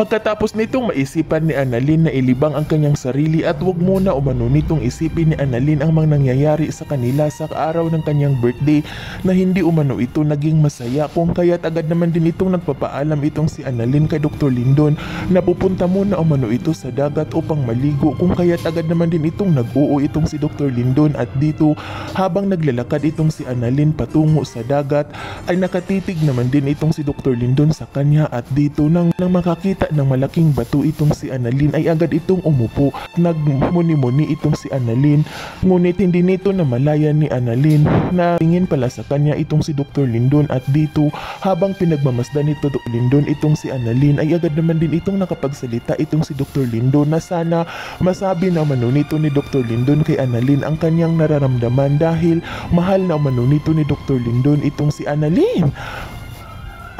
Pagkatapos nitong maisipan ni Annalyn na ilibang ang kanyang sarili at wag muna umano nitong isipin ni Annalyn ang mga nangyayari sa kanila sa araw ng kanyang birthday na hindi umano ito naging masaya kung kaya't agad naman din itong nagpapaalam itong si Annalyn kay Dr. Lindon na pupunta muna umano ito sa dagat upang maligo kung kaya't agad naman din itong nag-oo itong si Dr. Lindon at dito habang naglalakad itong si Annalyn patungo sa dagat ay nakatitig naman din itong si Dr. Lindon sa kanya at dito nang, nang makakita ng malaking bato itong si Annalyn ay agad itong umupo. Nagmuni-muni itong si Annalyn ngunit hindi nito na malaya ni Annalyn na tingin pala sa kanya itong si Dr. Lindon at dito habang pinagmamasdan nito Dr. Lindon itong si Annalyn ay agad naman din itong nakapagsalita itong si Dr. Lindon na sana masabi na umano nito ni Dr. Lindon kay Annalyn ang kanyang nararamdaman dahil mahal na umano nito ni Dr. Lindon itong si Annalyn.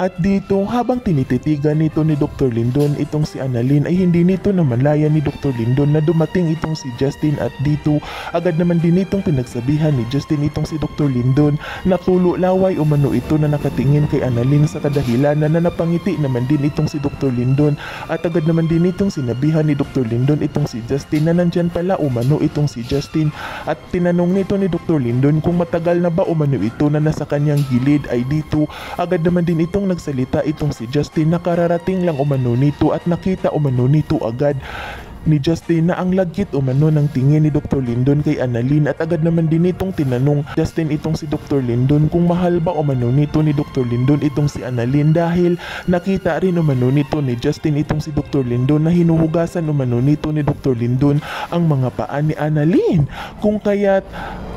At dito, habang tinititigan nito ni Dr. Lindon itong si Annalyn ay hindi nito na malaya ni Dr. Lindon na dumating itong si Justin at dito agad naman din itong pinagsabihan ni Justin itong si Dr. Lindon na tulo laway umano ito na nakatingin kay Annalyn sa kadahilanan na napangiti naman din itong si Dr. Lindon at agad naman din itong sinabihan ni Dr. Lindon itong si Justin na nandyan pala umano itong si Justin at tinanong nito ni Dr. Lindon kung matagal na ba umano ito na nasa kanyang gilid ay dito agad naman din itong nagsalita itong si Justin na kararating lang umano nito at nakita umano nito agad ni Justin na ang lagkit umano ng tingin ni Dr. Lindon kay Annalyn at agad naman din itong tinanong Justin itong si Dr. Lindon kung mahal ba umano nito ni Dr. Lindon itong si Annalyn dahil nakita rin umano nito ni Justin itong si Dr. Lindon na hinuhugasan umano nito ni Dr. Lindon ang mga paa ni Annalyn kung kaya't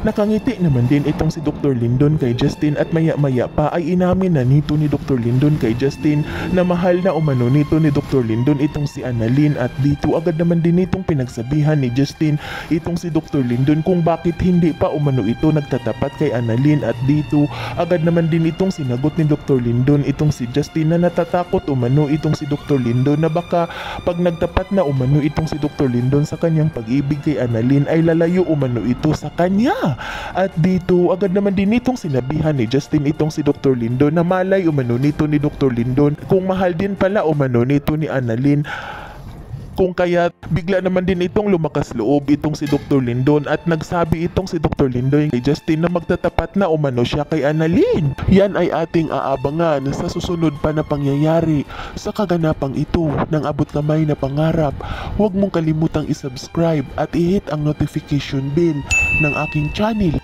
Nakangiti naman din itong si Dr. Lindon kay Justin at maya-maya pa ay inamin na nito ni Dr. Lindon kay Justin na mahal na umano nito ni Dr. Lindon itong si Annalyn at dito agad naman din itong pinagsabihan ni Justin itong si Dr. Lindon kung bakit hindi pa umano ito nagtatapat kay Annalyn at dito agad naman din itong sinagot ni Dr. Lindon itong si Justin na natatakot umano itong si Dr. Lindon na baka pag nagtapat na umano itong si Dr. Lindon sa kanyang pag-ibig kay Annalyn ay lalayo umano ito sa kanya. At dito, agad naman din itong sinabihan ni Justin itong si Dr. Lindon na malay umano nito ni Dr. Lindon kung mahal din pala umano nito ni Annalyn kung kaya bigla naman din itong lumakas loob itong si Dr. Lindon at nagsabi itong si Dr. Lindon kay Justin na magtatapat na umano siya kay Annalyn. Yan ay ating aabangan sa susunod pa na pangyayari sa kaganapang ito ng abot kamay na pangarap. Huwag mong kalimutang isubscribe at i-hit ang notification bell ng aking channel